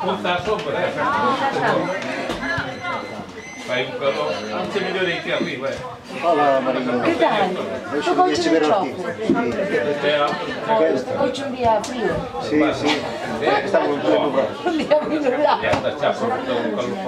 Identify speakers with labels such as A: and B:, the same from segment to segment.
A: Punta a sombra, eh. Fai un calor, non c'è migliore che arriva, eh.
B: Hola Marino.
C: ¿Qué tal?
B: Hoy
C: ¿Tú
B: soy
C: coche
B: de
C: de
B: Chiveroti.
A: È alto.
C: Coche un día frío,
B: Sí, sí. Estamos en pleno verano.
C: un día muy nublado.
A: E anda già portando un calor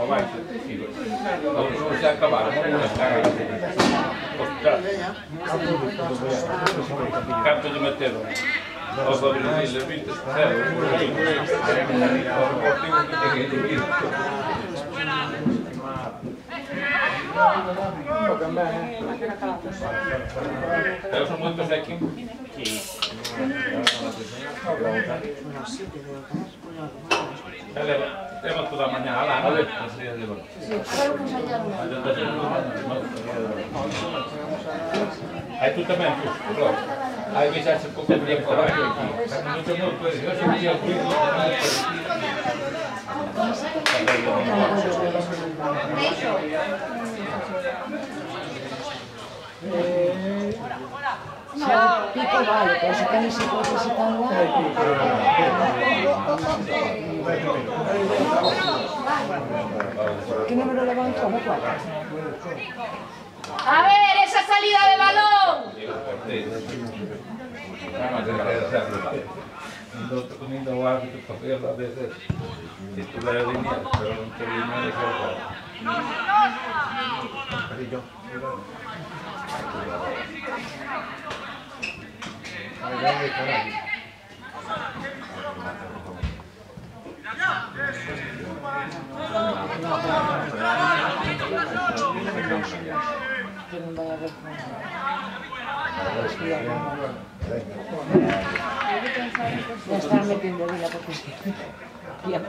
A: qua avanti. Non non si accavare, non è Canto di metterlo. Posso aprire il 20 Pero son molto secchi? Leva tutta la mangiare, là, non è
C: Vamos allá.
A: Hai tutto bene tu? Allora, hai visto un po' di
C: pico vale, pero si ¿Qué número levantó? ¿No cuál?
D: A ver, esa salida de balón.
A: Non sto comiendo.
C: Que no vaya a ver Ya están metiendo vida porque sí. Ya me.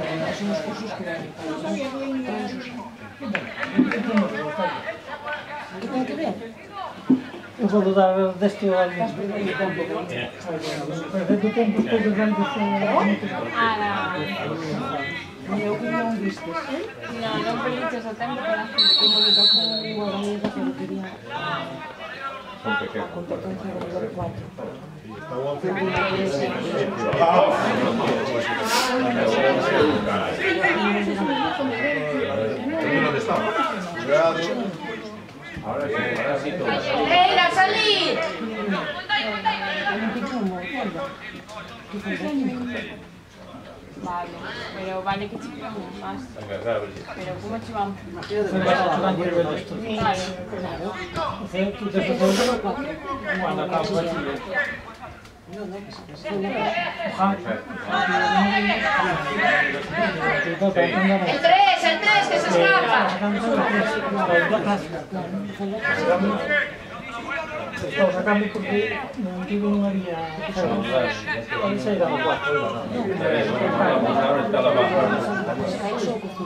C: los cursos que. ¿Qué tiene que ver?
E: Eu vou dar deste
C: Eu que non vistes.
D: No, non peliches o tempo para
C: que lo quería
A: son pequeños.
C: competencia de nivel 4.
A: Ahora sí, ahora sí todo.
D: Vale, pero vale que chivamos más. Pero ¿cómo chivamos? Vale.
E: Tu
D: El 3, el 3, que se escapa.
E: Porque non tive unha vía Aí sairá o cuarto
A: Ahora está la baja.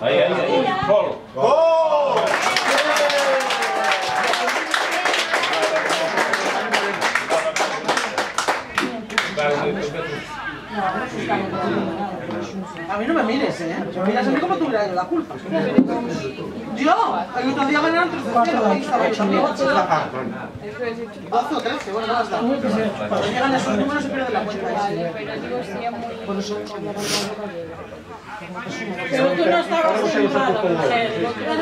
A: Ahí, ahí, ahí. Polo.
F: A mí no me mires, ¿eh? Me miras a mí como tuviera yo la culpa. Yo, el otro día ganaron 3-0, ahí estaba yo también. 12 o 13, bueno, no las da. Cuando llegan esos números se pierde la cuenta.
D: Pero.
C: Por eso
G: tú no estabas sembrada, mujer. Lo que era de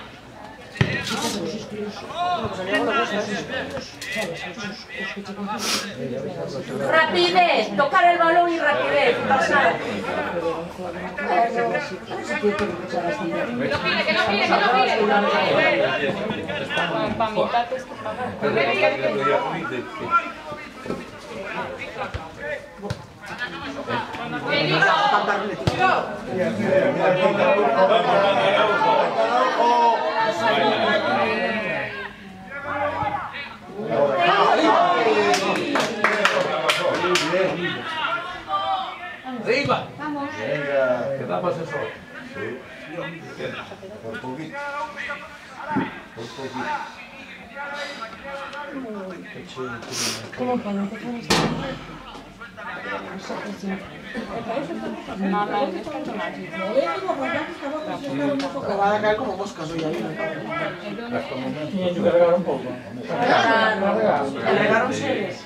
D: Rapidez, tocar el balón y rapidez, pasar.
A: Arriba. Quedamos eso.
B: por poquito. Por poquito.
C: ¿Cómo
F: van a caer como moscas hoy ahí. me cago en-
E: Tienen que cargar un poco.
F: ¿Le regaron series?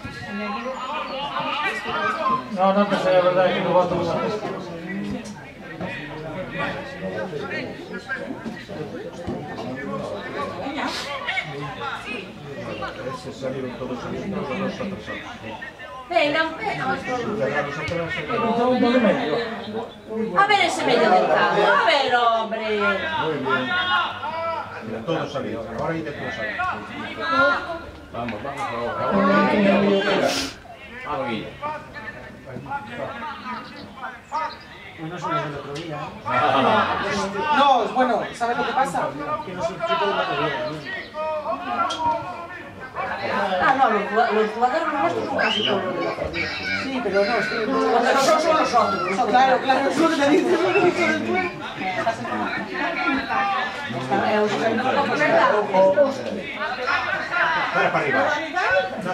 E: No, no, que sea verdad que no va a tomar.
B: Salieron todos atrasados.
D: Venga, venga, vamos. A ver ese medio del campo, a ver, hombre.
B: Muy bien. Mira, todos salieron. Ahora hay de salir.
A: Vamos, vamos ahora. Vamos, Guille.
F: Bueno, eso no es del otro día. ¿eh? No, es bueno, ¿sabes lo que pasa? Que no soy chico de material.
D: Ah, no, los jugad- los jugadores nuestros son casi todos.
F: Sí, pero no, es que...
D: Nosotros son nosotros.
F: Claro, claro, es lo que te dices, es
B: para arriba.
A: Hay que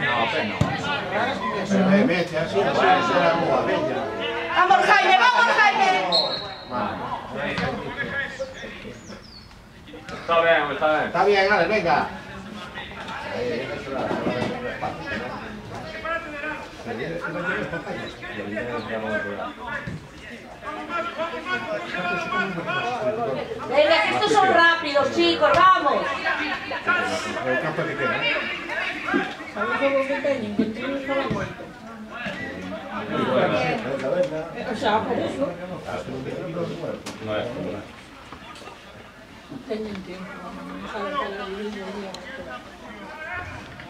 A: No, pero no.
B: No.
D: Vamos, Jaime, vamos, Jaime.
A: Está bien, está bien.
B: Está bien, Ale, venga.
D: Venga, que estos son rápidos, chicos, vamos.
G: O sea, por eso
A: No es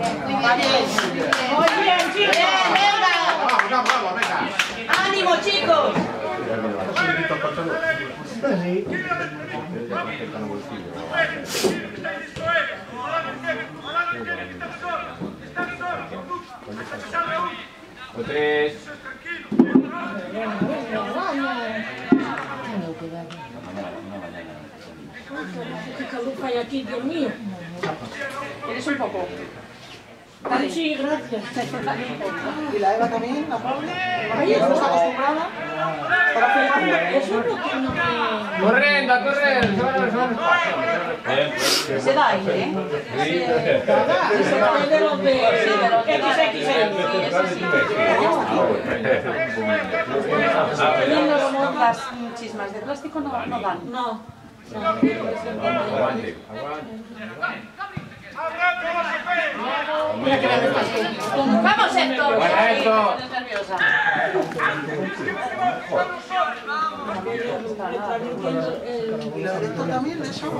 D: Muy bien, chicos. Venga. Ánimo, chicos.
G: ¿Qué calor hay aquí, Dios mío?
F: ¿Quieres un poco?
G: Sí, gracias.
F: Y la Eva también, la pobre. Ahí no está acostumbrada. Para.
G: Eso no tiene que...
A: Corriendo, a correr. Se van a ver, se van a ver.
D: Se da aire, ¿eh?
G: Se va de los de.
D: Las chismas de plástico no, no dan.
G: No.
A: Aguante, aguante.
D: Vamos, Héctor.
A: Buena, Héctor.
F: También. Hostias,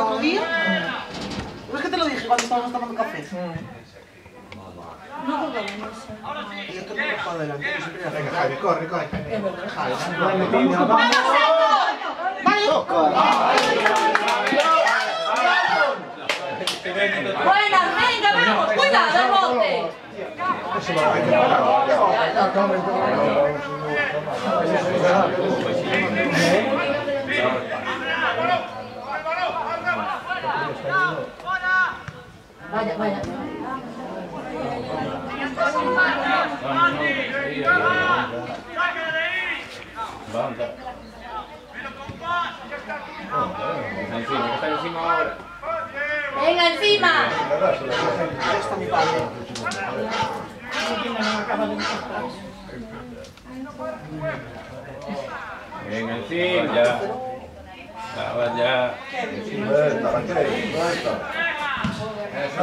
F: otro día. ¿No es que te lo dije cuando estábamos tomando café? No para adelante, que siempre
B: Venga. Jaime, corre, corre, Jaime.
D: Buena, venga, vamos, cuidado, el bote.
C: Vaya, vaya.
H: Ya. Está encima, encima ahora.
D: Venga, encima.
F: Ahí está mi padre.
H: Venga, encima, ya. Estaba ya. Eso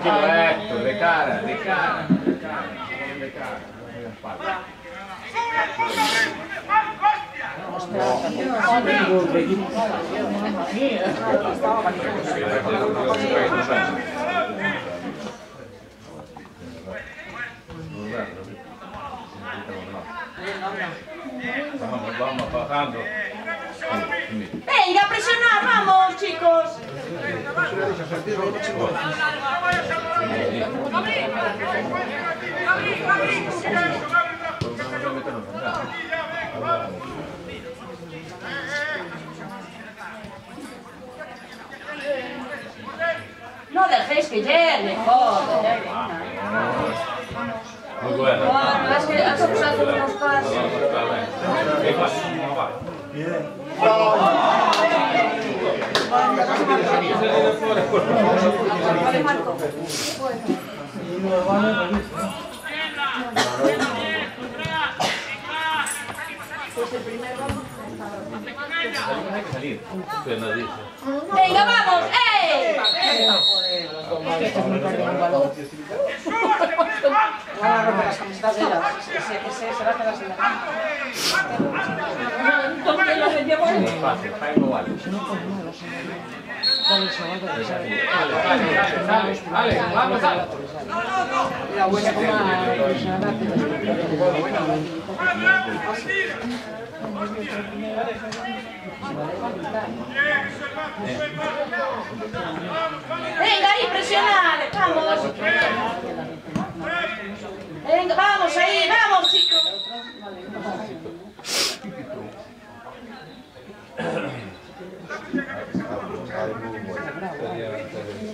H: Tranquilo, Héctor, de cara, de cara, de cara. De cara, no de espalda. Vamos, vamos bajando.
D: Venga, a presionar, vamos, chicos. No dejéis que llegue, joder.
H: Muy bueno.
D: Bueno, es que has usado unos pasos. Vale, Marco.
H: Hay que salir. Pero no dice.
D: Venga, vamos, ¡eh!
F: Van a romper las camisetas de ellas. Ese, la
H: vale. Vamos, sale.
F: La buena
C: Como a rápido.
D: Venga, ahí, presionale, vamos. Venga, vamos ahí, vamos, chicos.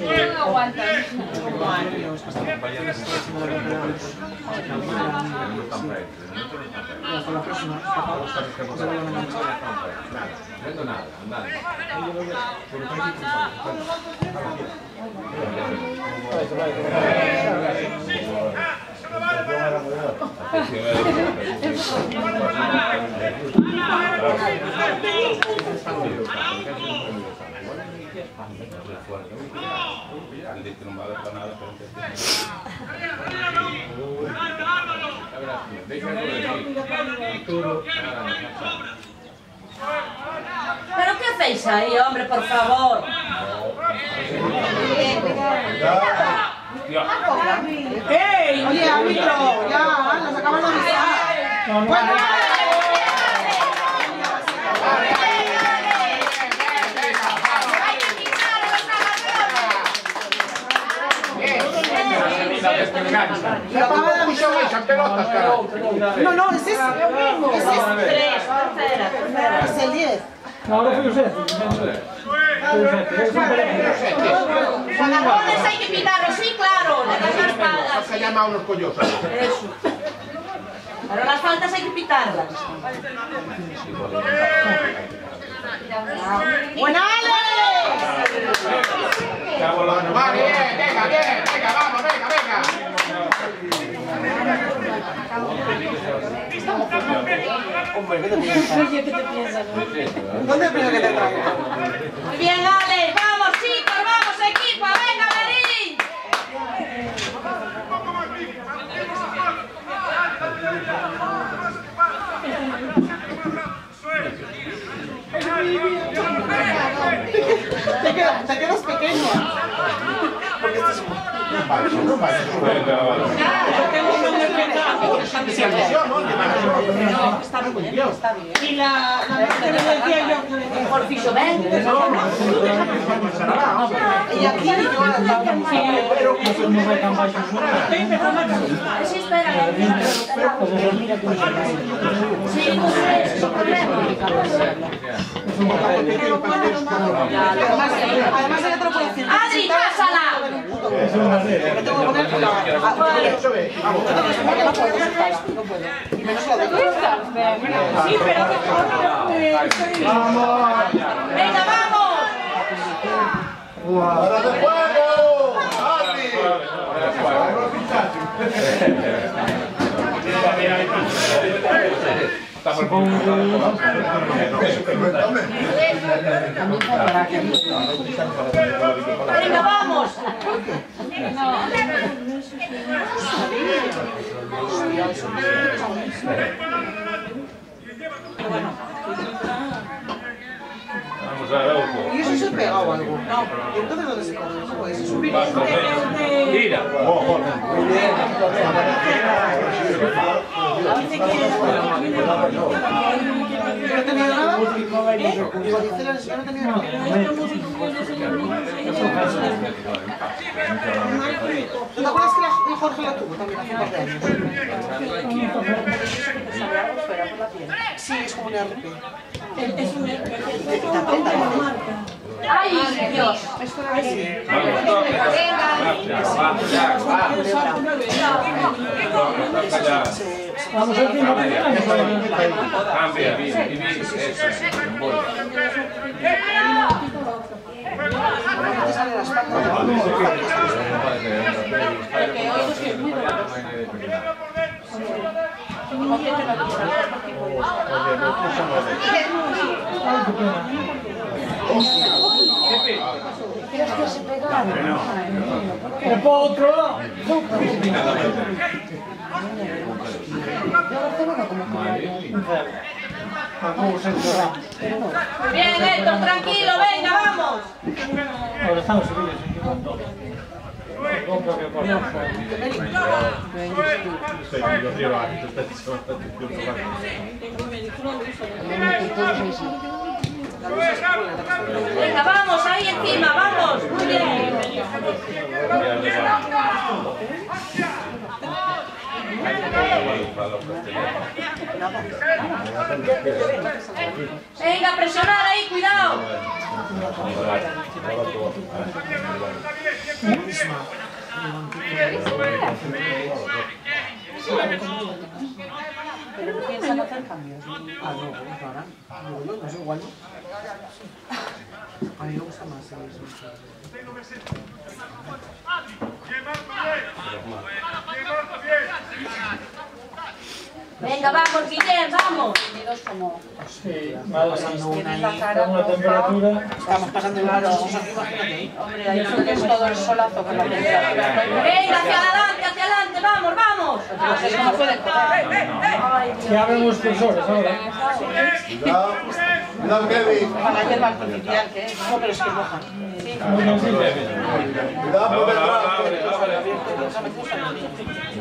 D: No aguantan.
F: Hasta la próxima. papá. Se vuelven a enganchar.
D: ¿Pero qué hacéis ahí, hombre, por favor?
G: ¡Ey!
F: Árbitro, ya, nos acaban de avisar.
B: Carajo.
F: No, no, ese es. Ese es
D: Tres, tercera, tercera.
F: Es el 10.
E: Ahora fui usted.
D: Agarrones hay que sí, claro. Las.
B: Se llama unos collosos.
D: Eso. Pero las faltas hay que pitarlas. ¡Buena Ale!
B: Bueno, va bien, venga, bien, venga, vamos, venga, venga.
C: ¿qué?
F: ¿Dónde piensas que te traigo?
D: Muy bien, Ale. Vamos, chicos, vamos, equipo. Venga, Marín.
F: Te quedas, te quedas pequeño. Porque este es un...
B: No vale.
G: Y la, decía yo
D: Por piso, ven.
F: Y aquí yo
E: no.
F: Además, hay otro por decir.
D: Adri, pásala.
F: No puedo.
G: Sí, pero estoy-
D: Venga, vamos. Venga, vamos.
A: Vamos a Araujo.
F: Y eso se pega o algo. No. ¿Y entonces dónde se tenido nada? Digo, dice la señora, no he tenido nada. ¿Tú te acuerdas que Jorge la tuvo también hace un par de años? Sí, es como un RP.
G: es un es una marca.
D: Ay, Dios.
A: Vamos, toca. Gracias. Vamos, ya, vamos. Toca ya.
E: Vamos al fin, no te
A: Cambia, bien, y bien, eso. Envuelve.
F: Te sale la espalda.
C: ¿Crees que se
E: otro lado. Vamos a entrar.
D: Bien, Héctor, tranquilo, venga, vamos.
E: Ahora estamos subidos. Compra
D: Venga, vamos, ahí encima, vamos. Muy bien. Venga, presionar ahí, cuidado.
F: Pero no piensan hacer cambios. Ah, no, no yo, no igual. A mí me gusta más eso.
D: Venga, vamos, Guillem, vamos.
E: Sí, está una temperatura.
F: Estamos pasando.
C: Hombre, ahí creo que es todo el solazo con la temperatura.
D: Venga, hacia adelante, hacia adelante, vamos, vamos.
C: Eso no puede coger.
E: Que abren los cursores ahora.
B: Cuidado, cuidado, Kevin.
F: Para hierba artificial, que es. No, pero es que moja.
B: Cuidado por detrás.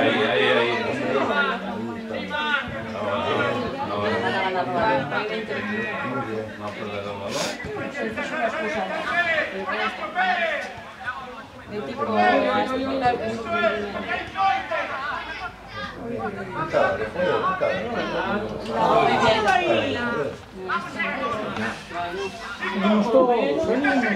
A: Ahí, ahí, ahí. Ahora, ahora. No perder el balón.
B: Nunca, después, nunca.
E: Me gustó, sí, no sé.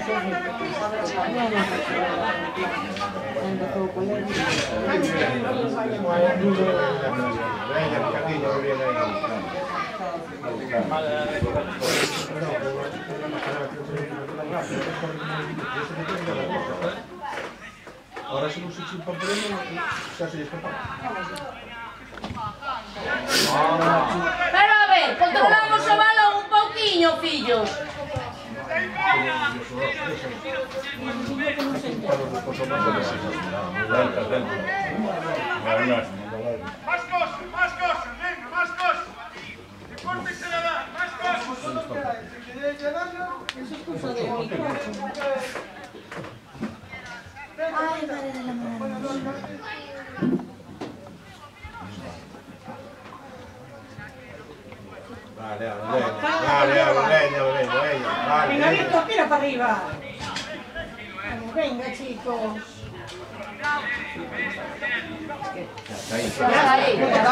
B: Venga, Carrillo, que viene ahí. Ahora se nos echa un papelero, xa se escapa.
I: Pero a ver, controlamos o balón un pouquiño, fillos.
G: Más cosas, más cosas, venga, más cosas. Deporte se le da, más cosas.
B: Vale, vale, vale, vale, vale, vale, vale.
H: Venga, Víctor, tira para arriba. Vamos, venga, chicos.
A: Ahí.
J: Ahí, ya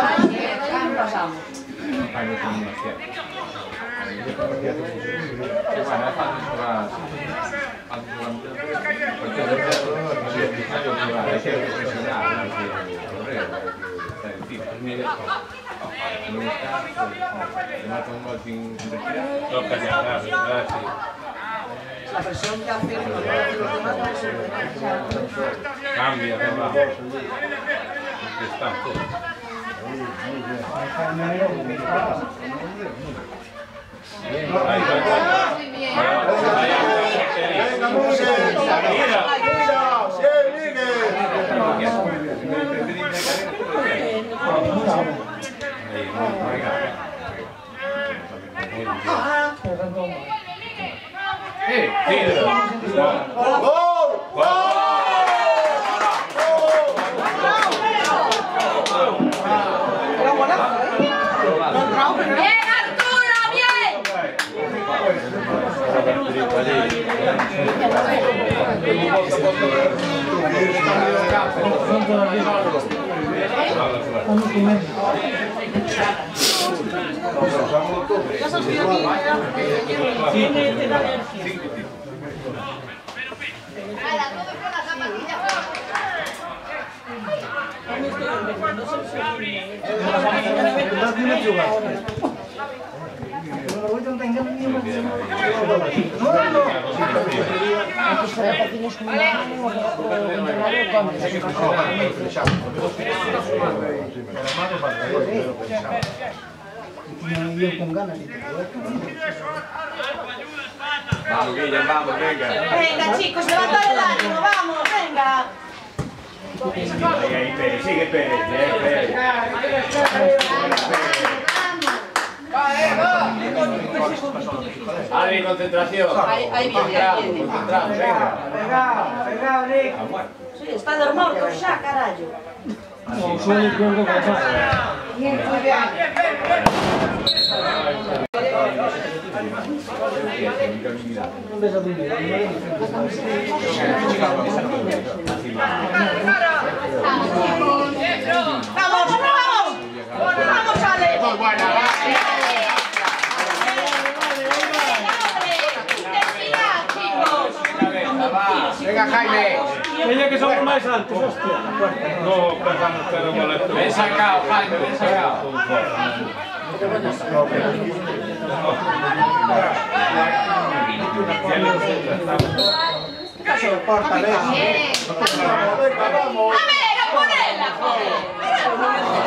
J: pasamos.
A: Ahí. Hay que presionar, hay que correr, hay que estar encima. Mire, no está, se mata un gol sin sin respirar. Toca ya, claro, claro, sí.
F: La presión que hace los demás
A: Cambia de abajo. Ahí va.
B: Mira, sí, Miguel.
A: Eh, tira.
B: ¡Gol!
F: Era golazo, ¿eh? No entrado, pero era-
I: Bien, Arturo, bien.
E: Vamos con
H: alergia.
J: Se repetidos con con
A: Vamos, Guilla, vamos, venga.
H: Venga, chicos, levantad el ánimo, vamos, venga.
A: Ahí, ahí, Pérez, sigue Pérez, bien, Pérez. Adri, concentración.
I: Ahí- viene,
A: Concentrado,
I: ahí viene.
A: concentrado, venga.
H: Sí, está morto xa, carallo.
A: Venga, Jaime.
E: Ella que somos más altos, hostia.
A: No, pensamos que era boleto. Ven sacado, Jaime, ven sacado.
I: A ver, a ponerla, joder.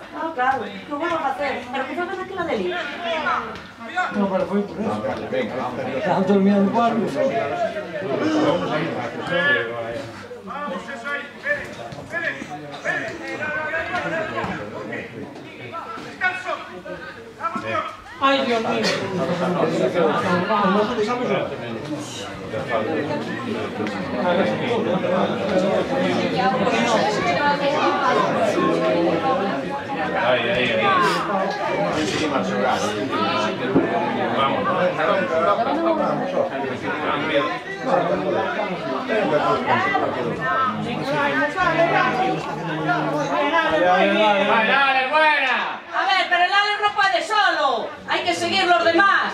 B: Ah,
G: claro. Que vuelvo a hacer. Pero que fue que aquela deli.
E: No, pero foi por eso.
B: Venga, vamos.
E: Estaban durmiendo o árbitro.
H: Vamos, eso ahí. Pérez, Pérez, Pérez. Descanso. Vamos, Dios.
G: Ay, Dios mío.
A: Ahí, ahí, ahí.
D: A ver, pero el Alex no puede solo. Hay que seguir los demás.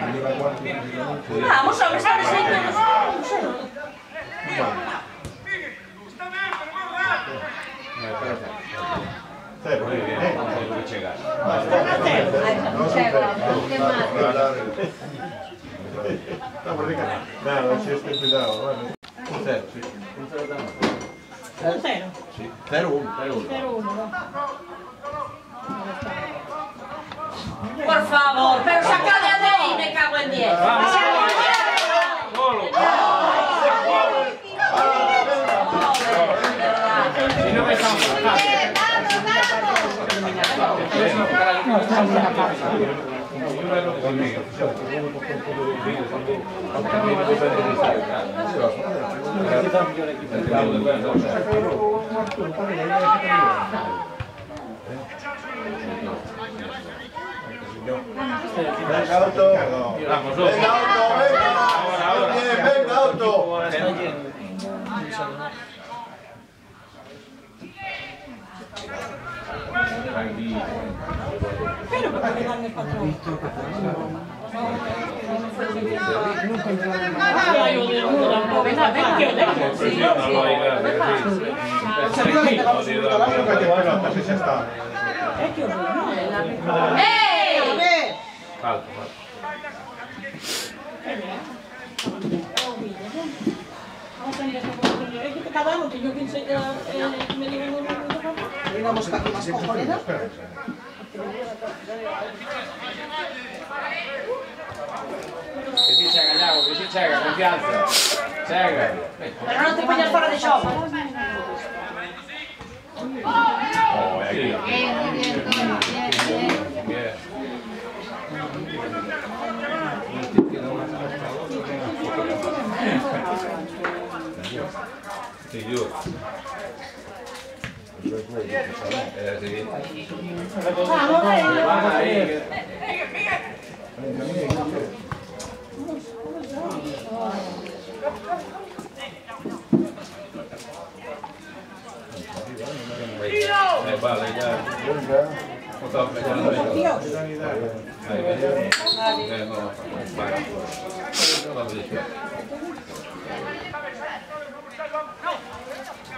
B: Ay, no, no, no fue. ¿Dónde no había dado tu
G: Pero eso iba a a.
D: Vamos,
H: rápido.
B: Cero, sí. Cero.
D: Por favor, pero sacadle de ahí, me cago en diez.
A: Si no
E: casa.
B: Venga, auto.
A: Vamos,
B: Venga, auto, venga.
A: Ahora, ahora.
B: Bien, venga, auto.
G: Pero para que el patrón. Yo. Venga, venga, venga. Sí,
B: Así se está.
G: Es que horrible.
D: ¡Ey!
F: A ver,
A: Falta, falta.
G: Que yo piense que me digan
F: una mosca más cojonera.
A: Que sí chega, Iago, que sí chega, confianza. Chega.
D: Pero no te poñas fora de xogo.
A: Oh, aquí. Bien. Sí, yo. Eh, sí.
G: Vamos, eh.
A: Va ahí. Eh, vale, ya. Otra vez, ya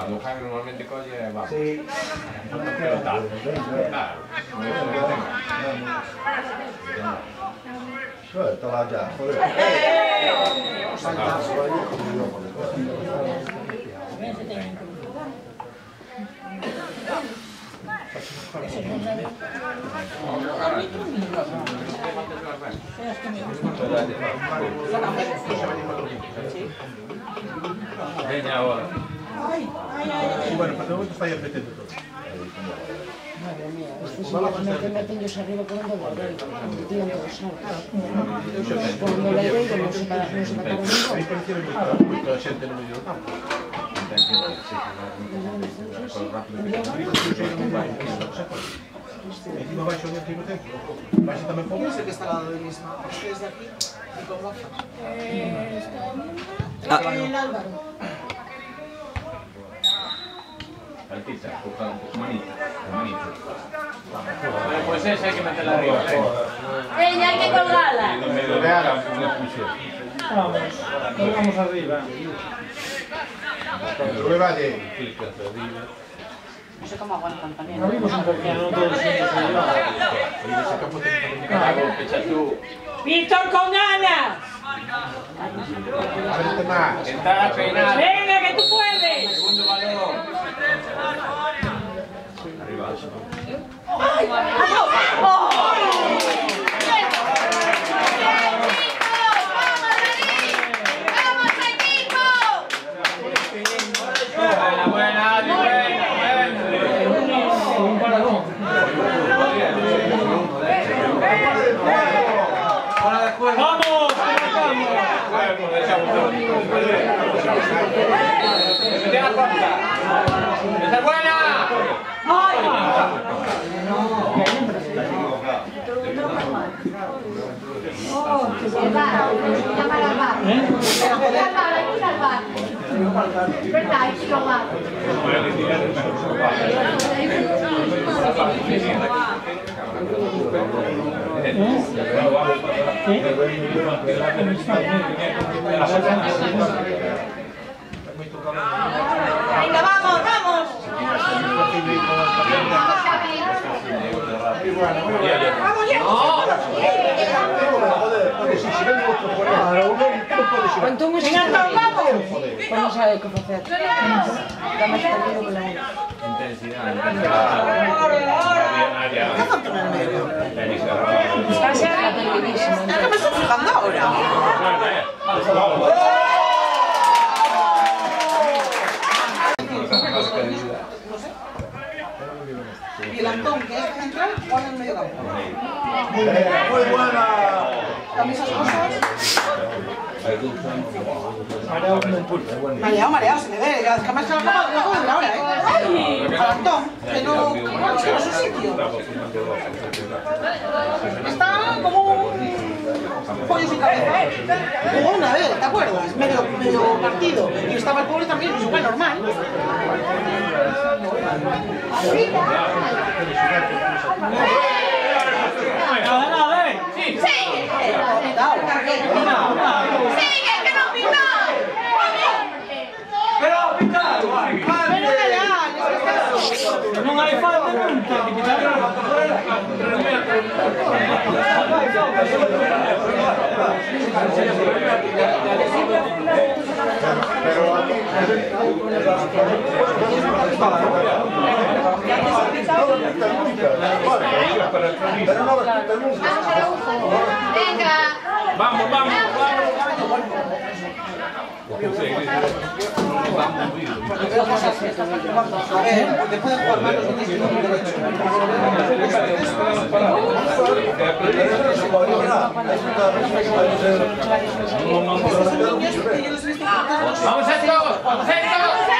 A: Tú no estás ahí. No puedes hacer. Que coño que no me estás ahí. Vale, está. Venga, Gabriel, ahí. Vamos ao tumbo. Vale, un pelotazo do Jaime. Cando o Jaime normalmente colle, vamos.
B: Sí.
A: Un pelotazo. Claro. Non é que tenga.
B: Joder, está lá ya, joder.
A: Veña agora.
B: Bueno, pero de momento está apetendo todo.
C: Madre mía, meten ellos arriba por onde volvei, metían todos altos. Por onde volvei, non se ca- non se mataron
B: Aí
C: ningún.
B: parecía moita, moita xente no medio do campo. Encima baixo ali aquí no centro. Baixa tamén por
F: ¿Quién es el que está al lado de misma? Ustedes de aquí y con gafas.
G: El Álvaro.
A: Altita, busca manita, manita.
E: Pues esa hay que meterla arriba.
D: Veña, hai que.
A: No expulsión.
E: Vamos, colgamos arriba.
B: Prueba de...
C: No sé cómo aguantan tamén.
E: Abrimos un poquito, no todos.
B: Ese campo
G: Víctor con ganas. Venga, que tú puedes.
A: Segundo.
D: ¡Vamos, equipo!
A: Buena, buena, Adri, buena, buena.
E: Un paradón. ¡Vamos! ¡Arrancamos!
A: Bueno, dejamos todo. Mete a la cuarta. ¡Esa es buena!
G: Venga, vamos, vamos.
C: Cuanto
G: vamos.
C: Pues sabe o que facer. Está máis perdido que la unha.
A: Intensidad, intensidad.
F: ¿Qué tanto. Es que me estoy fijando ahora. Y el Antón, que es central, juega en el medio campo.
B: Muy buena.
F: También esas cosas. Mareado, mareado, se le ve. Es que más que la cama, la cama de ahora, ¿eh? Al Antón, que no, que no es su sitio. Está como un pollo sin cabeza. Una vez, ¿te acuerdas? Medio, medio partido. Y estaba el pobre también, pues normal.
E: Nada, nada, ¿eh? Sí.
F: Cuidado.
D: ¡Sigue, que no pintó!
F: Pero que está-
E: Non hai nunca. Que quitarlo.
D: Venga.
A: Vamos, vamos, vamos.
F: A ver, después de jugar manos, no tienes ningún derecho. Esos niños, porque yo los he visto jugar.
A: Vamos, esto, vamos, esto.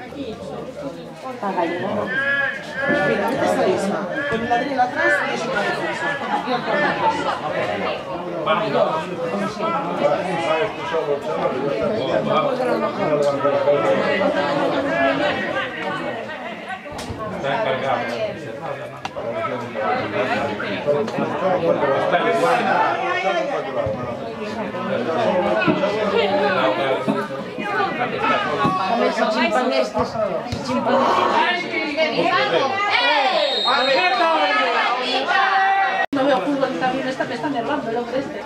G: aquí.
C: Paga yo.
F: Mira, vete esta lista. Con el ladrillo atrás y eso otra defensa. Y el
A: Está encargado.
C: A
G: No veo fútbol también está, me está nervando el hombre este.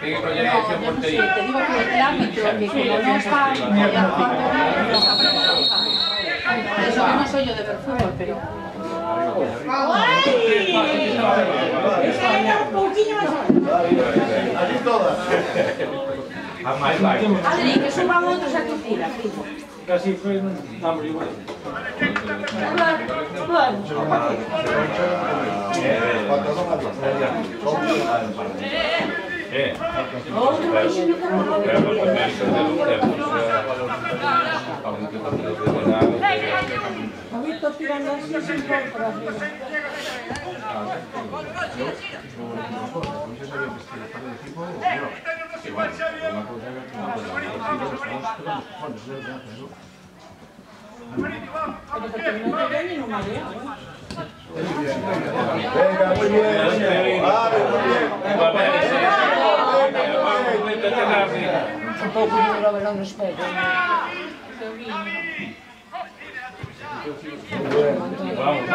A: Que llegar a portería.
G: Te digo que el árbitro, que como no está... Eso que no soy yo de ver fútbol, pero...
D: Adri, que suban otros a tu fila, primo.
E: Casi fue un hambre igual.
G: He visto tirando así sin por arriba. Pero porque no te ven y no marea, ¿eh?
B: Venga, muy bien. Vale, muy bien.
C: un de
A: Vamos.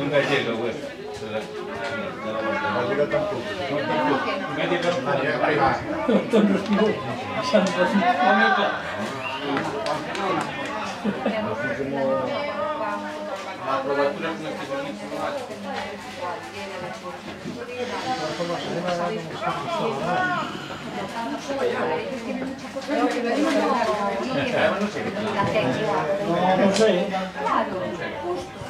A: Un gallego,
B: güey. Ahí, ahí, hay que jugar.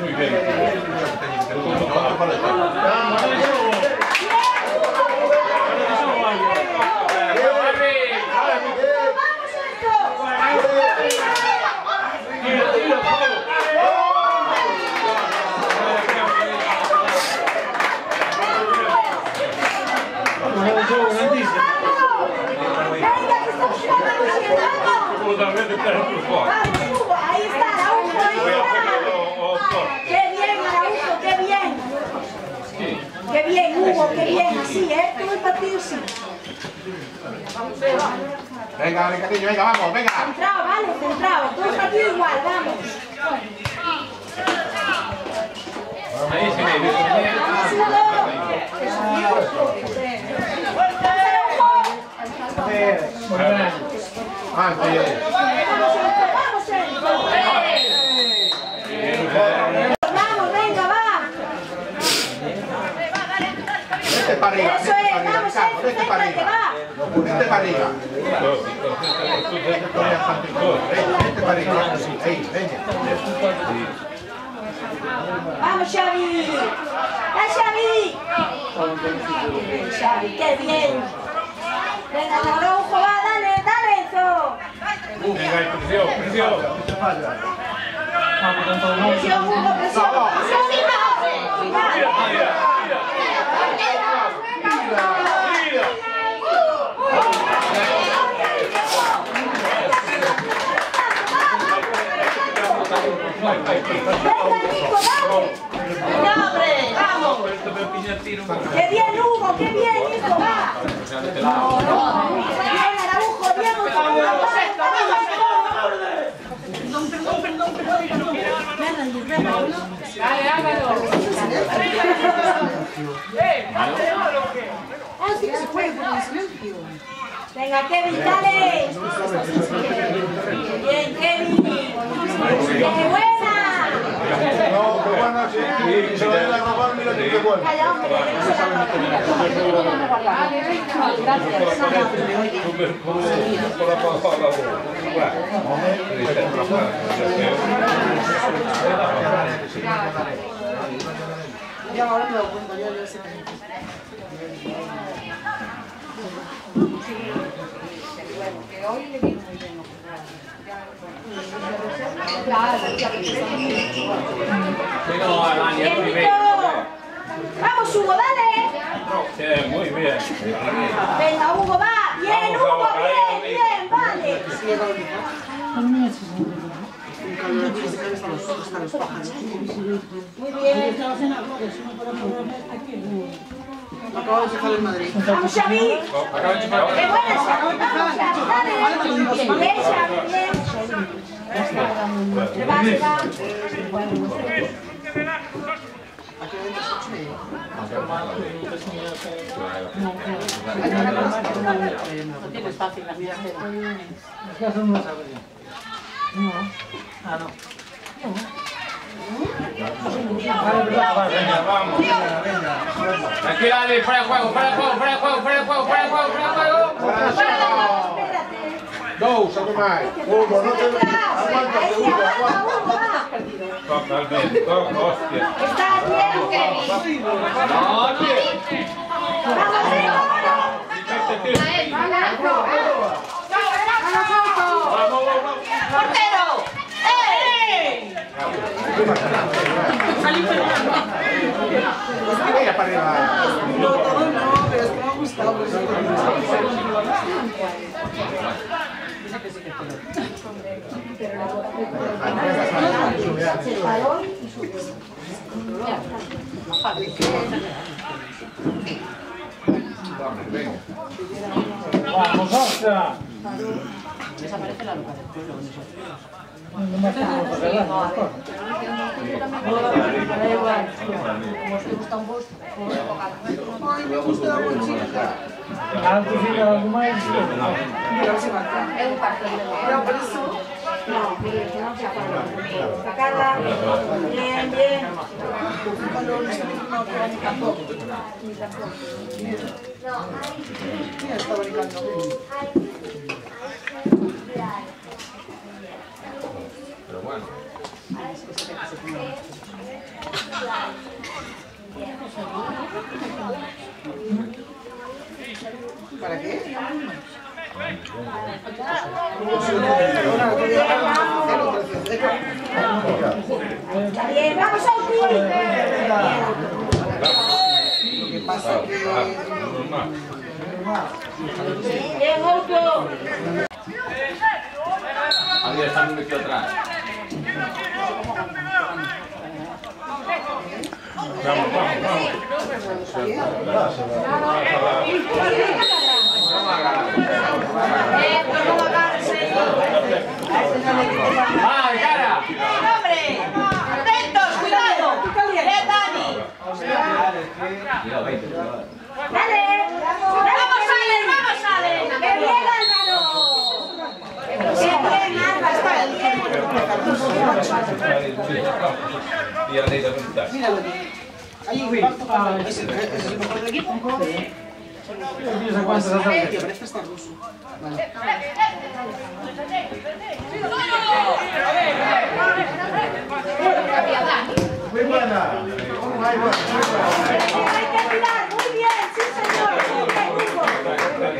A: Muy bien. Absolutamente claro por fora.
K: Ahí está, Araujo.
A: Voy a ponerlo ao corte.
K: Qué bien, Araujo, qué bien. Qué bien, Hugo, qué bien. Así, ¿eh? Todo el partido sí.
B: Venga, Ricardinho, venga, vamos, venga.
K: Centrado, vale, centrado. Todo el partido igual, vamos.
A: Ahí.
K: Vamos. Vamos. Vamos, venga, va.
B: Vete para arriba,
K: Eso es,
B: para arriba,
K: vamos, Sergio,
B: vete para arriba.
K: va.
B: Vete para arriba. Vete para arriba. Ahí, venga.
K: Vamos, Xavi. ¡Eh, Xavi! Xavi. Qué bien. Venga, Araujo, va, dale, dale, Enzo.
A: Venga, presión, presión.
K: Presión, presión. Presión, Venga, Nico, dale.
D: ¡Ya, hombre! ¡Vamos!
K: Qué bien, Hugo, qué bien, Nico, va. Bien, Araujo, Diego, Venga, Kevin, dale. Bien, Kevin.
B: No, buena, sí. Y se vayan a robar, mira bueno.
K: Que no se
F: Ya ahora me sé
K: Bien, Vamos, Hugo, dale.
A: Muy bien.
K: Venga, Hugo, va. Bien, Hugo, bien, bien, vale. Muy bien.
F: Acabo de fijar en Madrid.
K: Vamos, Xavi. ¡Qué buena esa! Vamos, Xavi, dale. Bien, Xavi, bien. Va, se va.
G: Tienes fácil la vida.
E: No. Ah, no.
A: Venga, vamos. Aquí dale, fuera de juego, fuera de juego, fuera de juego, fuera de juego, fuera de juego, fuera de juego.
K: Espérate.
B: Dos, algo más. Hugo, no te... Aguántate,
K: Ahí,
B: Hugo,
K: aguanta,
B: aguanta.
K: Hugo, va.
A: Totalmente, toca, hostia.
K: Está bien, Kevin.
A: No.
K: Vamos,
B: para arriba.
F: No, todo no, pero es que me ha gustado.
K: Se paró y subió.
E: Vamos, ostras.
G: Desaparece la del pueblo.
E: No
A: Pero bueno.
F: ¿Para qué?
K: Está bien, vamos, Sauti.
F: Lo que pasa que...
K: Bien, Auto.
A: Adiós, está muy atrás. Vamos, vamos, vamos. ¡Ah, cara!
D: ¡Hombre! ¡Atentos! ¡Cuidado! ¡Eh, Dani!
K: Dale.
D: ¡Vamos, Alen! ¡Vamos, Alen!
K: ¡Qué bien, Álvaro! ¡Qué bien, Álvaro! ¡Qué bien!
A: Y ahora necesito preguntar.
F: Míralo aquí. Ahí, Barto, ¿es el es el mejor del equipo?
E: Empieza cuántas
F: Tío,
E: atrás.
F: parece estar ruso. Vale.
B: Muy buena. Muy buena, muy buena.
A: Vamos, yo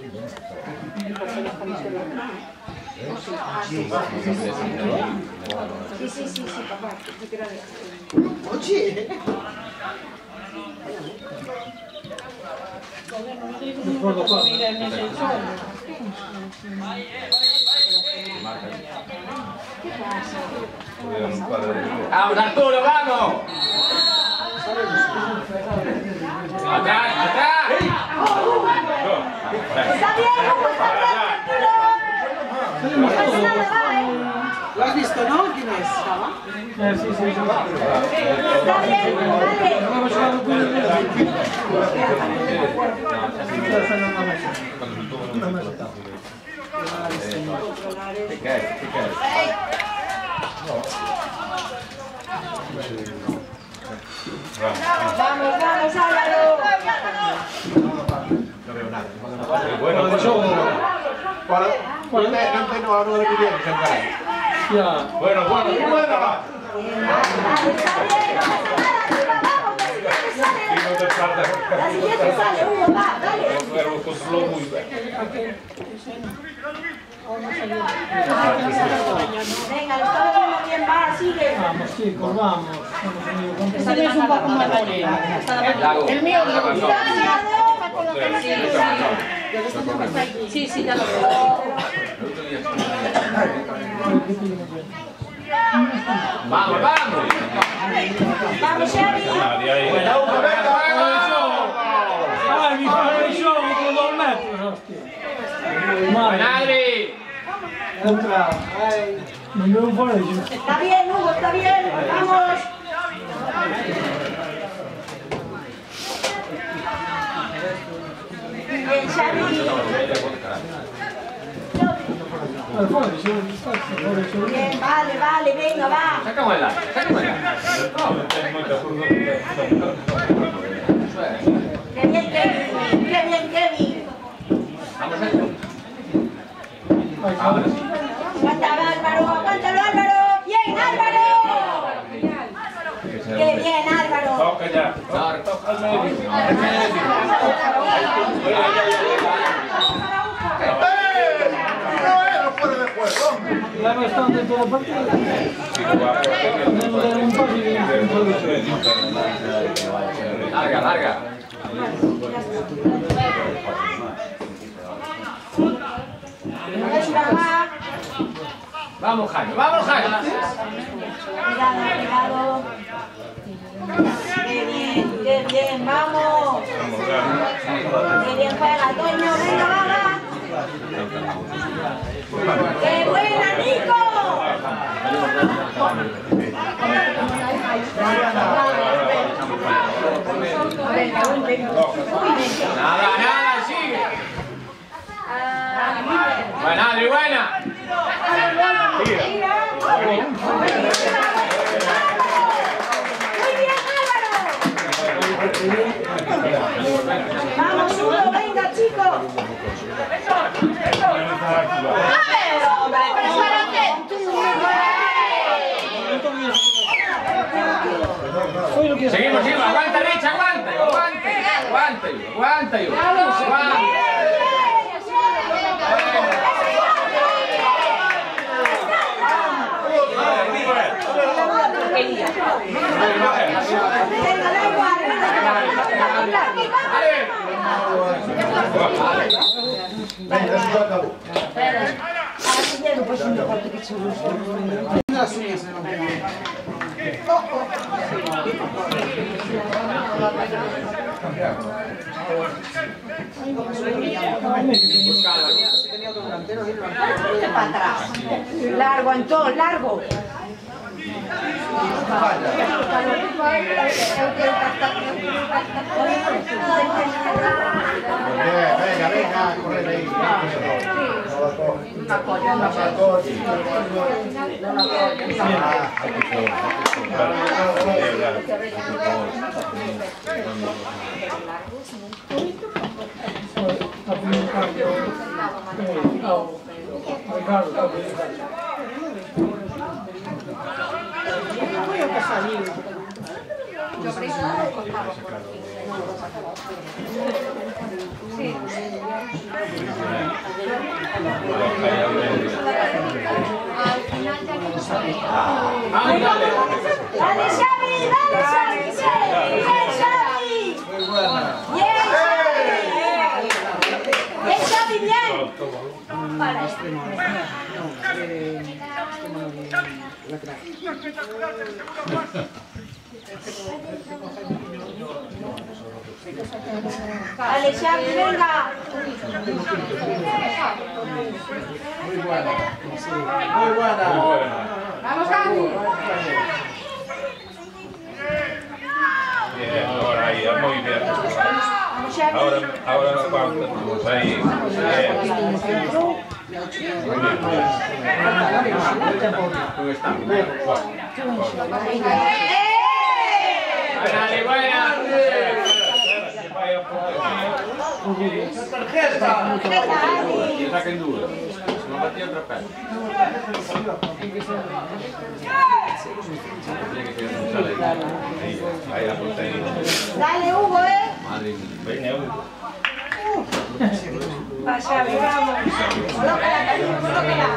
K: Sí, sí, sí, sí, papá.
F: Oye.
A: ¡Vamos, Arturo, vamos! ¡Atrás, atrás!
F: L'ha visto no Guinness?
E: Eh sì, sì, sì.
K: Perché? Perché? No.
E: Vamos,
K: vamos, Álvaro.
B: No veo nada.
A: Bueno,
B: Para, para, no cara.
E: Ya.
A: bueno, bueno, bueno,
K: la siguiente sale. Hugo, va, dale.
A: Pero bien.
K: Venga, lo está viendo bien, va, sigue.
E: Vamos, chicos, vamos. Vamos, amigo, con
G: un poco más.
D: El mío
G: Sí, sí, ya lo veo.
A: Vamos, vamos.
K: Vamos, Xavi.
E: Ay, mi con dos metros, hostia. Madre. Me veo ello.
K: Está bien, Hugo, está bien. Vamos. Bien, Xavi.
E: Al fuori, se vuoi stare, fuori, se vuoi.
K: Bien, vale, vale, venga, va.
A: Sácame la, sácame la.
K: Qué bien, Kevin. Qué bien, Kevin.
A: Vamos a
E: Ahora sí.
K: Álvaro, aguántalo, Álvaro. Bien, Álvaro. Qué bien, Álvaro.
A: Toca ya. Toca al medio.
E: La restante dar un.
A: Larga, larga. Vamos, Jaime, vamos, Jaime.
K: Cuidado, cuidado. Qué bien, qué bien, vamos. Qué bien juega, Toño, venga, va, va. ¡Qué buena, Nico!
A: Nada, nada, sigue. Buena, Adri, buena.
K: Muy bien, Álvaro. Vamos, Hugo, venga, chicos.
A: Seguimos, seguimos. Aguanta, Rich, aguanta. Aguanta, aguanta, aguanta, aguanta.
F: Uñas en la Tenía otro delantero ahí, delantero.
K: Para
B: Bien, venga, venga, corre ahí.
D: Una colla, una colla.
E: Al fin y al cabo, eh, ao- ao Carlos, ao que diga.
F: Voy a pasar ahí.
K: Dale, Xavi, dale, Xavi, bien, bien, Xavi. Bien, Xavi. Bien, Xavi, bien. Dale, Xavi, venga.
D: Vamos, Gaby.
A: Bien, ahora muy bien. Ahora, ahora vamos.
K: ¡Eh!
A: Dale, buena.
K: Dale.
A: Saquen duro. No batía otra vez. Tiene que ser un sale. Ahí, ahí la puta ahí.
K: Dale, Hugo, eh.
A: Madre mía. Venga, Hugo.
K: Xavi, vamos. Colócala, cariño, colócala.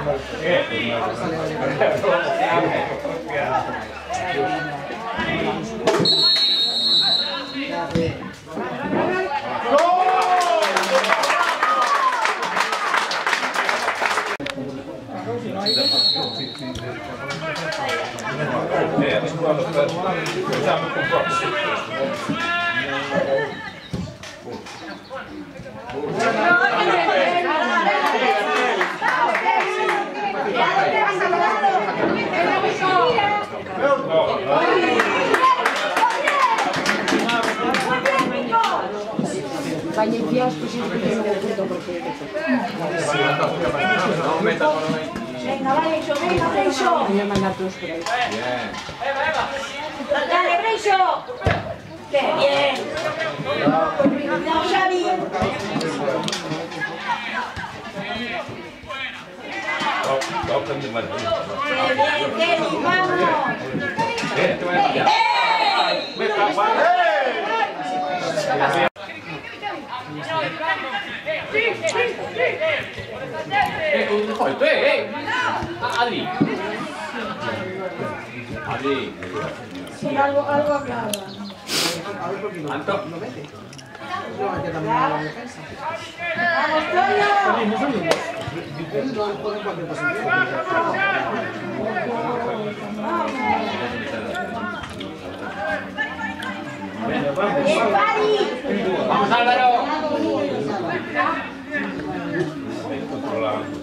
A: Qua lo facciamo con poco.
C: Baina fiasco siempre que me punto porque
A: No metas mano ahí.
K: Venga, vale, Breixo, venga, Breixo.
C: voy a mandar todos ahí.
A: Bien.
K: ¡Qué bien! Vamos, Xavi.
A: Va a prender mano.
K: ¡Qué bien, Kenny! ¡Vamos!
A: Bien, te voy a.
G: Sí, algo, algo hablaba.
A: Anto.
K: ¡Vamos, Toño!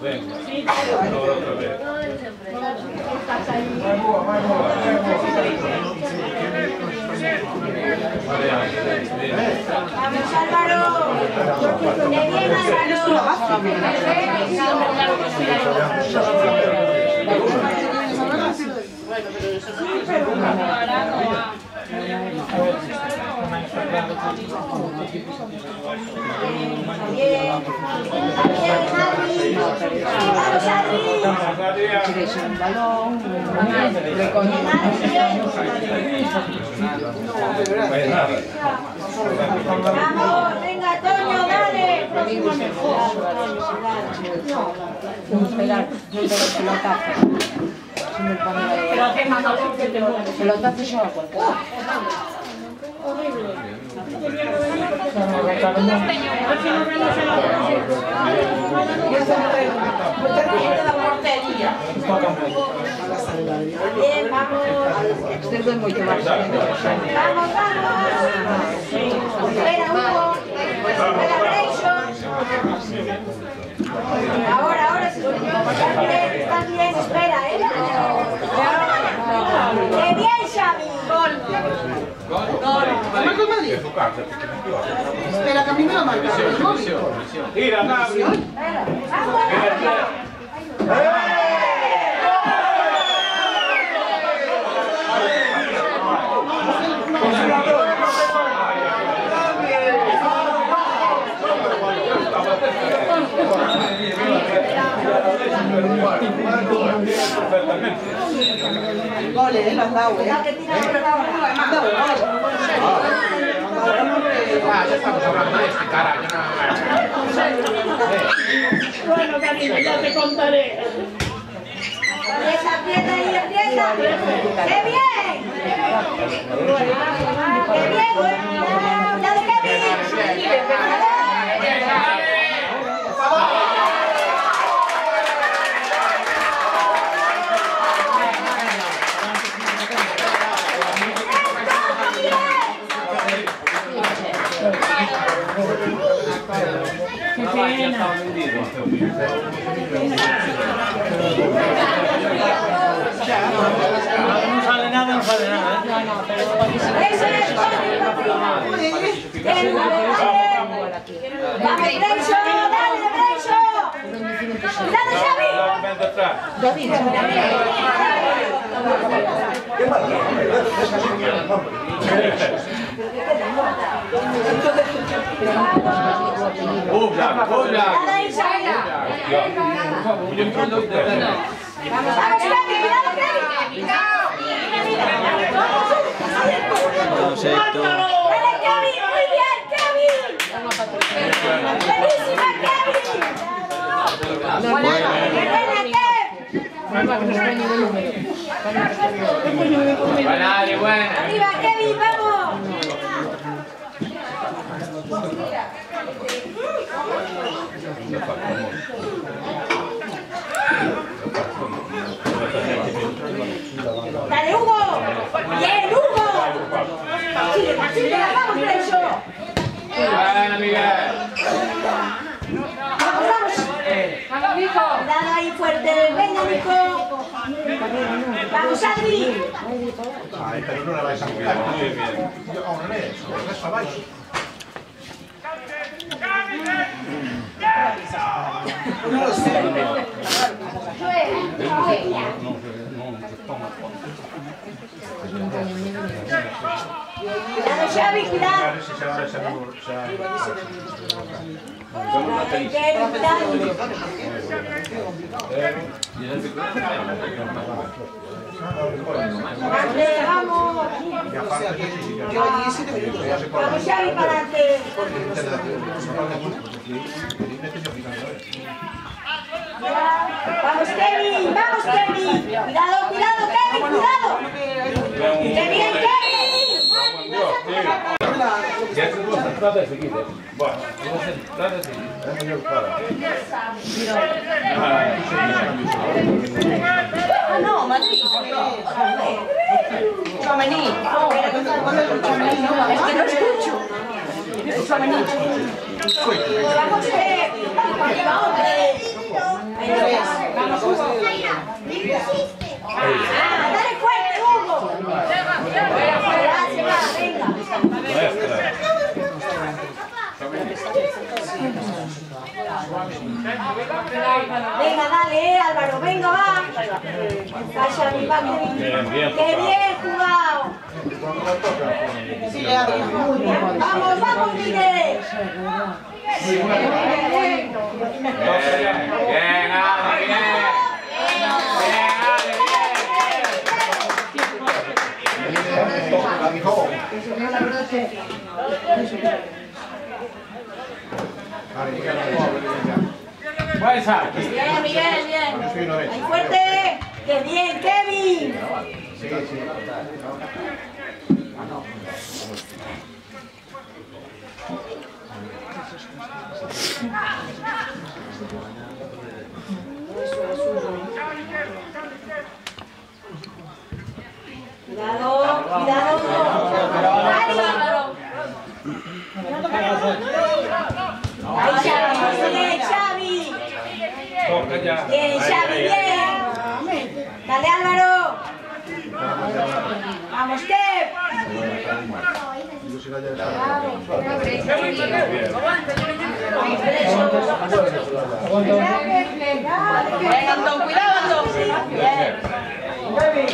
A: Venga. Ahora otra vez. Vale, Ángel, bien.
K: ¡Vamos, Álvaro! ¡Qué bien, Álvaro! ¡Bien! ¡Bien, Adri! ¡Vamos, Adri!
C: Quieres un balón.
K: ¡Vamos! ¡Venga, Toño, dale!
C: Un un pelotazo.
G: Horrible.
K: ¡Bien, vamos! ¡Vamos, vamos! Hugo. Ahora, ahora estás bien. Espera, ¿eh? ¡Qué bien, Xavi!
F: Marco el Madrid. Espera, que a mí me lo móvil.
A: Tira, Gabriel.
F: Gol, eh, lo han dado, eh.
K: La que tira por la
F: Me han dado gol.
B: Ah, ya de este carajo.
G: Bueno, cariño, ya te contaré.
K: Aprieta. ¡Qué bien! ¡Qué bien! ¡Cuidado,
E: No sale nada, no sale nada.
K: ¡Bien, ¡Vamos, Brencho! ¡Dale, Xavi! ¡Dale, Xavi! ¡Muy bien, Kevin! ¡Buena,
A: buena.
K: ¡Arriba, Kevin! ¡Vamos! ¡Dale, Hugo! ¡Bien, Hugo! ¡Sigue, sigue! ¡Vamos,
A: Miguel.
K: ¡Vamos, vamos! Cuidado ahí fuerte. Venga, Nico. Vamos, Adri.
B: Pero a vais abaixo.
F: No lo sé.
K: Cuidado, Xavi, cuidado. Vamos.
B: Ya falta que sí, que
F: Lleva 17 minutos.
B: ya se pone.
K: Vamos, Xavi, para adelante. Vamos, Kevin. Vamos, Kevin. Cuidado, cuidado, Kevin, cuidado. ¡Qué bien, Kevin!
A: Ya se puede trata de seguir. eh. Bueno, vamos a trata de seguir.
B: É mellor para.
D: Ah, no, Madrid. Chamení. Es que no escucho. Chamení.
K: Vamos, Hugo. Dale fuerte, Hugo. Gracias, va, venga. Venga, dale, eh, Álvaro, venga, va. Mi Qué bien jugado. Vamos, vamos, Miguel.
A: Bien, bien, bien. Bien. Bien,
K: bien. Ahí fuerte. Qué bien, Kevin.
B: Sí, sí.
K: Cuidado, cuidado. Bien, Xavi, bien. Dale, Álvaro. Vamos, Tep.
D: Venga, cuidado, Antón.
K: ¡Qué bien,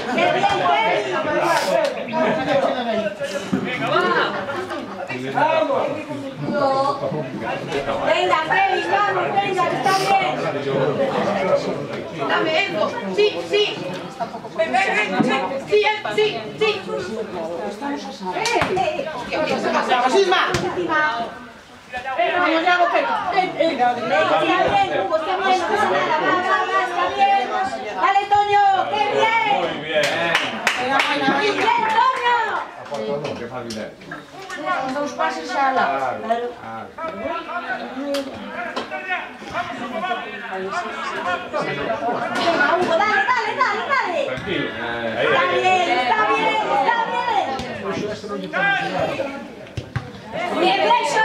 K: Venga, Kevin, vamos, venga, está bien.
D: Dame eso. Sí, sí. Sí, sí, eh, sí.
F: ¡Sisma!
G: Vamos, ya, Boquero. Eh, eh.
K: Dale, Toño, qué bien.
A: Muy bien.
K: Toño.
A: Qué fácil es.
C: Dos pases a la... Claro.
A: Ah,
K: Venga, Hugo, dale, dale, dale, dale.
A: tranquilo.
K: Está bien, está bien, está bien. Bien, Beso.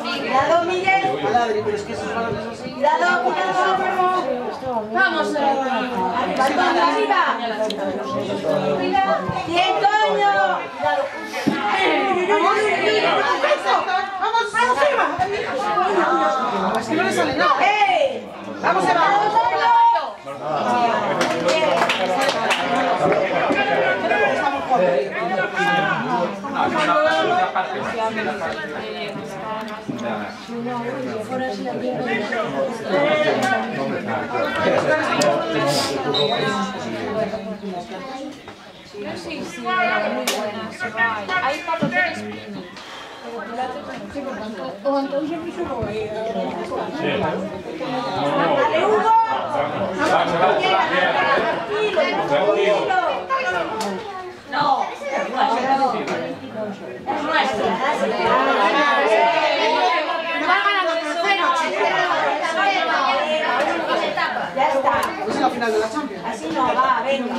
K: Cuidado, Miguel. Cuidado, cuidado.
D: Vamos, eh.
K: Balcón arriba. Bien, Toño.
F: ¡Vamos! ¡Vamos, vamos, Eva! Es que no le sale nada.
K: ¡Eh!
F: ¡Vamos, Eva!
K: ¡Vamos, Toño!
F: Estamos jóvenes.
A: No, es una, una parte más. Una parte. Ya.
G: O Antón se puso como ahí.
K: ¡Dale, Hugo! No, es nuestra.
F: Va ganando 3-0,
K: Ya está.
F: Es la final de la Champions.
K: Así no va, venga.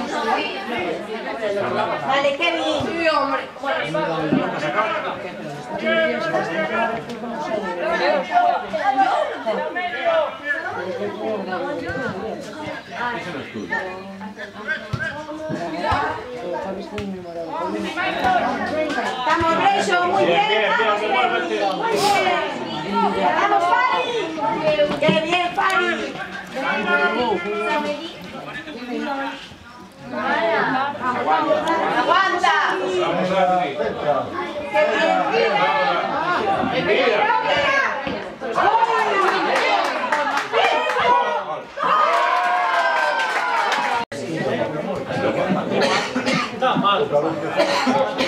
K: Dale, Kevin.
D: Sí, hombre.
K: Estamos presos, muy bien. Vamos. Muy bien. Vamos, Fari. Qué bien, Fari. Aguanta.
A: Vamos a Adri.
K: Qué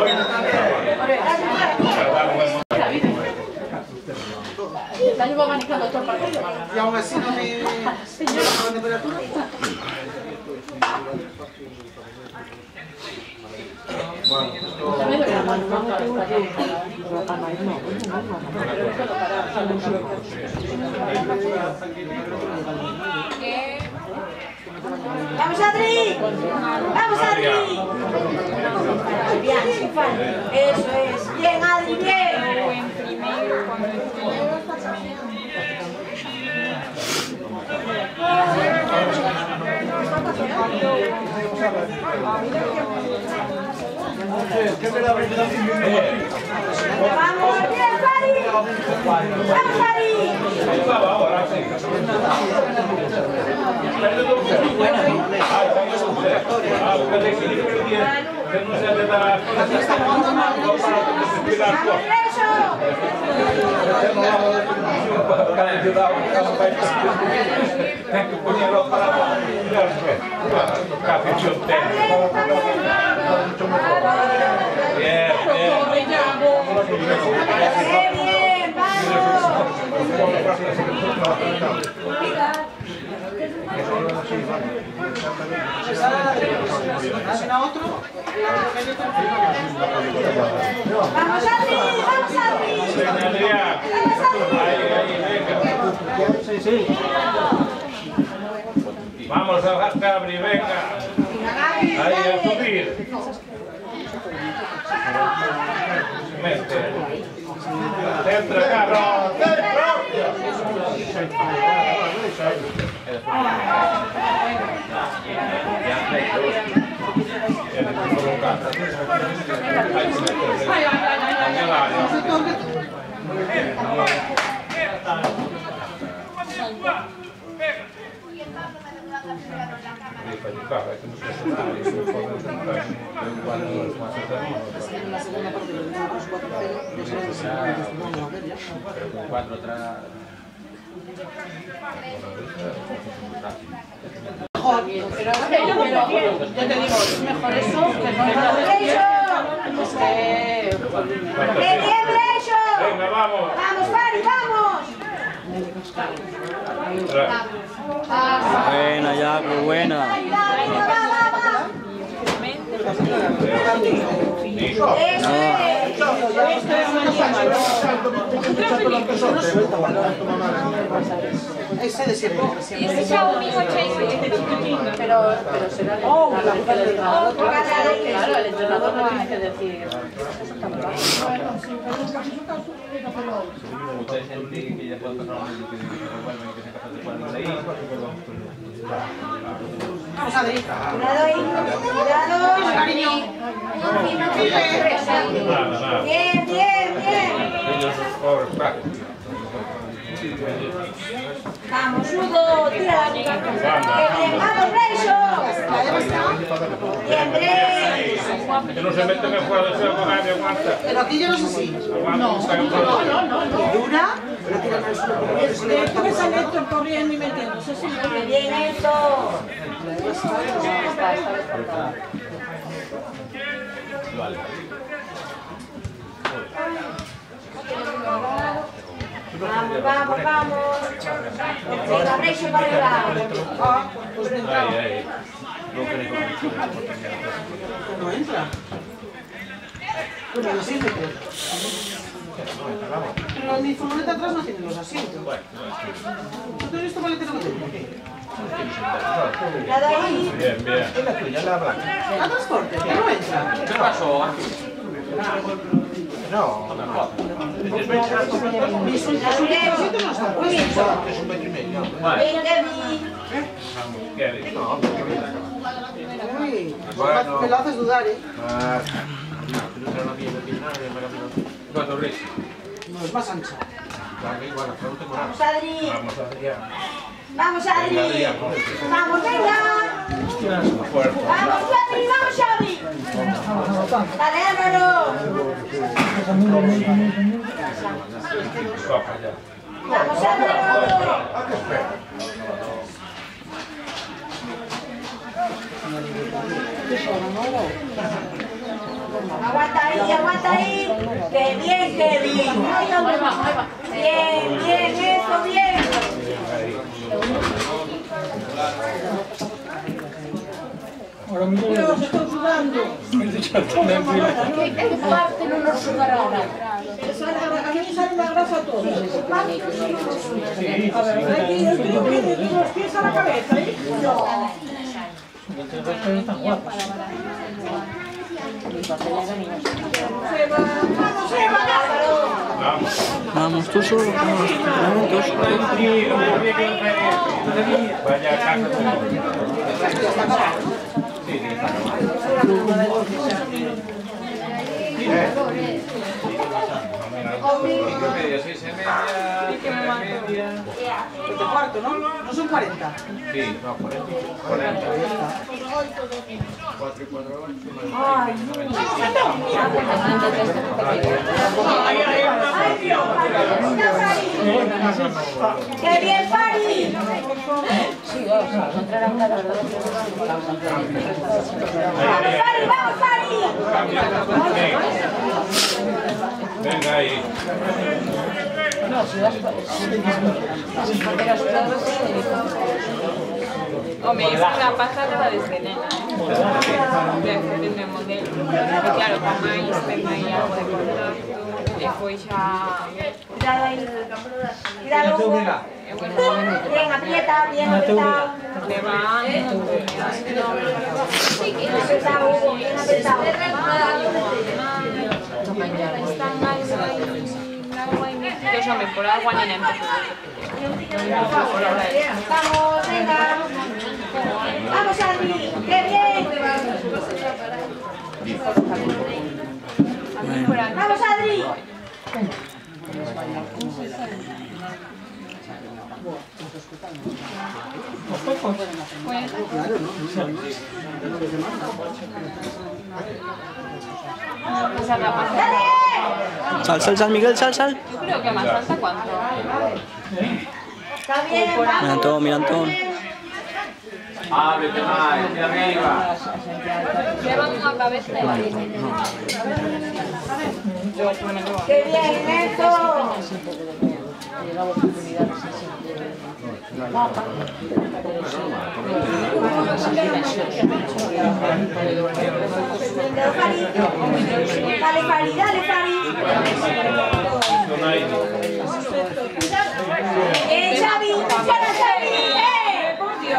K: bien.
A: Mira.
K: Vamos, Adri. Vamos, Adri. Bien, sí, Fari. Eso es. Bien, Adri, bien.
A: Thank you. Bien,
K: Fari.
F: Hacen a otro.
K: Vamos, Adri. Vamos, Adri.
A: Adrián. Ahí, ahí, venga.
E: Sí, sí.
A: Vamos a Gabri, venga. Ahí, a
K: dale.
A: subir. Mete. Centro, carro.
F: La segunda parte de los 4-0, ya sabes que se va a la feria.
A: Pero con cuatro atrás.
F: Mejor.
D: Pero, pero, pero, ya te digo, es mejor eso.
A: Venga, vamos.
K: ¡Vamos, Fari, vamos!
L: Buena, Jaco, buena.
K: Fari, es.
F: Ese de siempre. siempre.
D: Pero, pero será el
F: Oh,
D: el entrenador.
K: Ganador.
D: Claro, el entrenador no tiene que decir.
A: Mucha gente que ya que se capaz de.
K: Cuidado ahí. Cuidado.
F: Cariño.
A: Nada, nada.
K: Bien, bien, bien. Vamos, Hugo, tira. Bien, vamos, Brecho. Bien, Brecho.
A: Que no se meten en juego de nadie aguanta.
F: Pero aquí yo no sé si.
A: Aguanta, está en juego.
F: Dura, la
G: Tú a Néstor corriendo y metiéndose
K: bien, esto.
D: Está, está despertado.
K: Vamos, vamos, vamos. Para.
A: Ahí, ahí.
F: No entra. Creo. Pero mi furgoneta atrás no tiene los asientos. ¿No te has visto maletero que tengo?
K: Cuidado ahí.
A: Bien, bien.
F: ¿A transporte? ¿Por qué no entra?
A: ¿Qué pasó
F: no están puestos.
A: Vale.
K: Bien, Kevin.
A: ¿Qué dices?
F: Uy, me lo haces dudar, ¿eh? No, es más ancha.
K: Vamos, Adri.
A: Vamos, Adrián.
K: Vamos, Adri. Vamos, venga.
A: Fuerte.
K: Vamos, Adri, vamos, Xavi. Dale, Álvaro. Vamos. Aguanta ahí, aguanta ahí. Qué bien, qué bien. Bien, bien, eso, bien.
E: Ahora mira,
G: Dios, estoy sudando.
D: ¿Qué, qué parte no nos sudará ahora?
G: Me sale- A mí me sale la grasa todo. A ver, aquí yo estoy bien, de los pies a la cabeza, ¿eh? Eva, vamos, Eva,
A: Vamos.
L: Vamos, tú solo. Vamos, vamos, tú solo.
A: Vaya a
F: cuarto, ¿no? No son 40.
A: Sí, no, 40. 40. 4 y 4, 8.
K: Ay, Dios, ¡Qué bien!
A: Venga ahí.
M: Hombre, es una pasada la desvenena, ¿eh? Depende del modelo. E claro, con tema e algo de contacto, e foi
K: ahí. Bien, aprieta, bien,
M: va.
K: Bien apretado, Hugo, bien apretado.
M: Está mal, Yo me por agua ni nada.
K: Vamos, venga. Vamos, Adri. ¡Qué bien! Vamos, Adri.
L: Sal, sal, sal, Miguel, sal, sal.
M: Yo creo que más falta cuánto.
K: Está bien,
L: Mira. Antón, mira Antón.
A: Ábrete más, de arriba.
M: Llevan una cabeza y
K: ¡Qué bien, eso! Dale, Fari. Dale, Fari, dale, Fari. Eh, Xavi.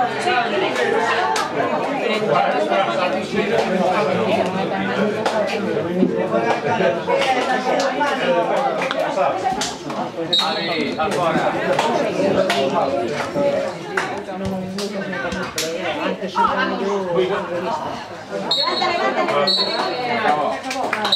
K: Eh, por Dios.
A: Adri, ancora.
K: Levanta, levanta.
A: Bravo.